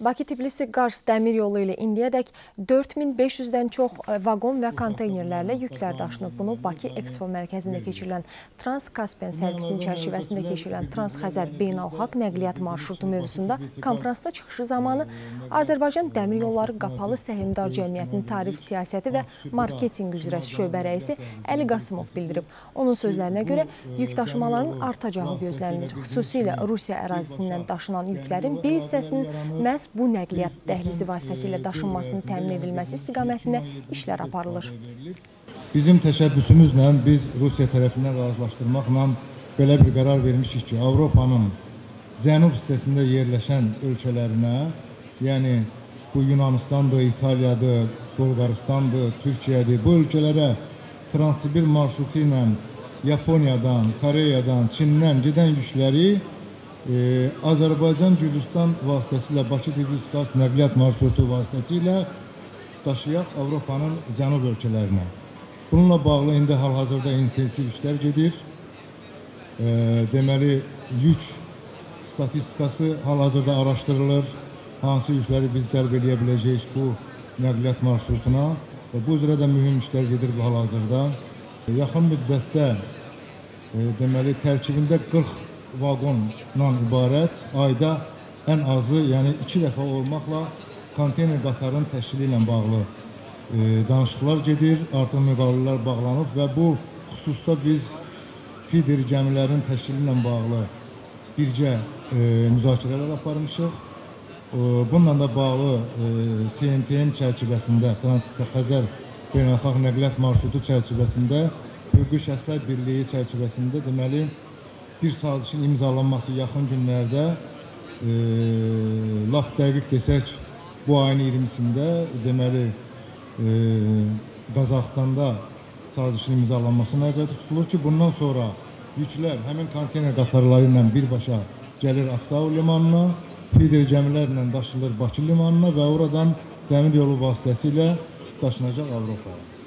Bakı-Tbilisi-Qars dəmir yolu ilə indiyədək 4500-dən çox e, vaqon və konteynerlərlə yüklər daşınıb. Bunu Bakı Ekspo mərkəzində keçirilən Trans-Kaspen sərgisinin çərçivəsində keçirilən Trans-Xəzər beynəlxalq nəqliyyat marşrutu mövzusunda konfransda çıxışı zamanı Azərbaycan Dəmir Yolları Qapalı Səhmdar Cəmiyyətinin tarif siyasəti və marketinq üzrə şöbə rəisi Əli Qasımov bildirib. Onun sözlərinə görə yük daşımaların artacağı gözlənilir. Xüsusilə Rusiya ərazisindən daşınan yüklərin bir hissəsinin məhz bu nəqliyyat dəhlizi vasitəsilə daşınmasının təmin edilməsi istiqamətində işlər aparılır. Bizim təşəbbüsümüzlə biz Rusiya tərəfindən razılaşdırmaqla belə bir qərar vermişik ki, Avropanın cənub hissəsində yerləşən ölkələrinə, yəni bu Yunanistandır, İtaliyadır, Bulqaristandır, Türkiyədir, bu ölkələrə Transsibir marşrutu ilə Yaponiyadan, Koreyadan, Çindən gedən yükləri e, Azərbaycan Gürcüstan vasitəsilə Bakı Tbilisi Qaz nəqliyyat marşrutu vasitəsilə daşıyaq Avropanın cənub ölkələrinə. Bununla bağlı indi hal-hazırda intensiv işlər gedir. E, deməli yük statistikası hal-hazırda araşdırılır. Hansı yükləri biz cəlb edə biləcəyik bu nəqliyyat marşrutuna və bu üzrə də mühüm işlər gedir bu hal-hazırda. Yaxın müddətdə e, deməli tərkibində 40 vaqondan ibarət ayda ən azı, yəni 2 dəfə olmaqla konteyner qatarın təşkili ilə bağlı e, danışıqlar gedir, artıq müqavilələr bağlanıb və bu xüsusda biz feeder gəmilərin təşkili ilə bağlı birgə e, müzakirələr aparmışıq. E, bununla da bağlı e, TNT-nin çərçivəsində Transit Xəzər beynəlxalq nəqliyyat marşrutu çərçivəsində hüquqi şəxslər birliyi çərçivəsində deməli bir sazişin imzalanması yaxın günlərdə e, lap dəqiq desək bu ayın 20-sində deməli e, Qazaxstanda sazişin imzalanması nəzərdə tutulur ki, bundan sonra yüklər həmin konteyner qatarları ilə birbaşa gəlir Aktau limanına, feeder gəmilərlə daşınır Bakı limanına və oradan dəmir yolu vasitəsilə daşınacaq Avropaya.